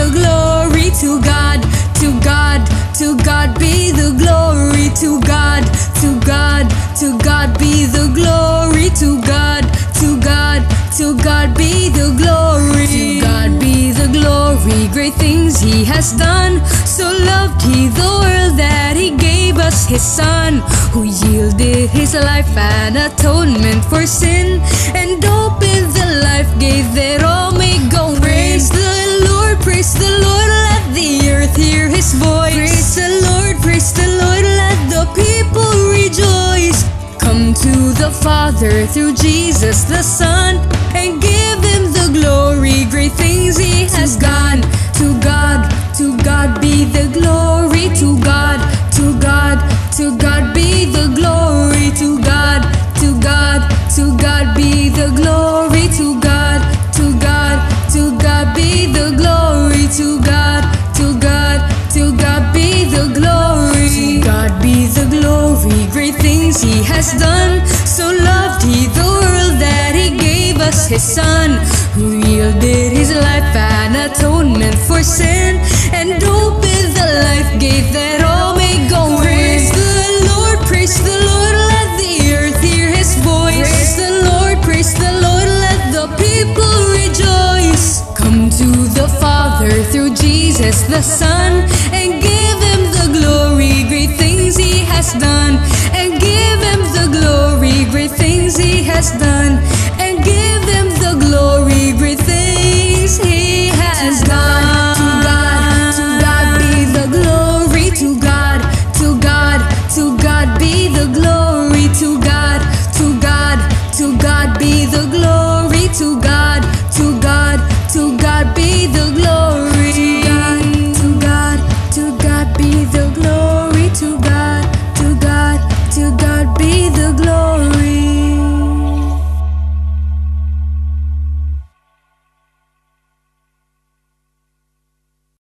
the glory to God, to God, to God be the glory to God, to God, to God be the glory to God, to God, to God be the glory. To God be the glory, great things He has done. So loved He the world that He gave us His Son, who yielded His life an atonement for sin, to the Father through Jesus the Son and give Him the glory. Great things He has done. To God, to God be the glory. To God, to God, to God be the glory. To God, to God, to God be the glory. To God, to God, to God be the glory. To God, to God, to God be the glory. To God be the glory. Great things He has done. his son, who yielded his life an atonement for sin, and opened the life gate that all may go in. Praise the Lord, praise the Lord, let the earth hear his voice. Praise the Lord, praise the Lord, let the people rejoice. Come to the Father through Jesus the Son, and give him the glory, great things he has done.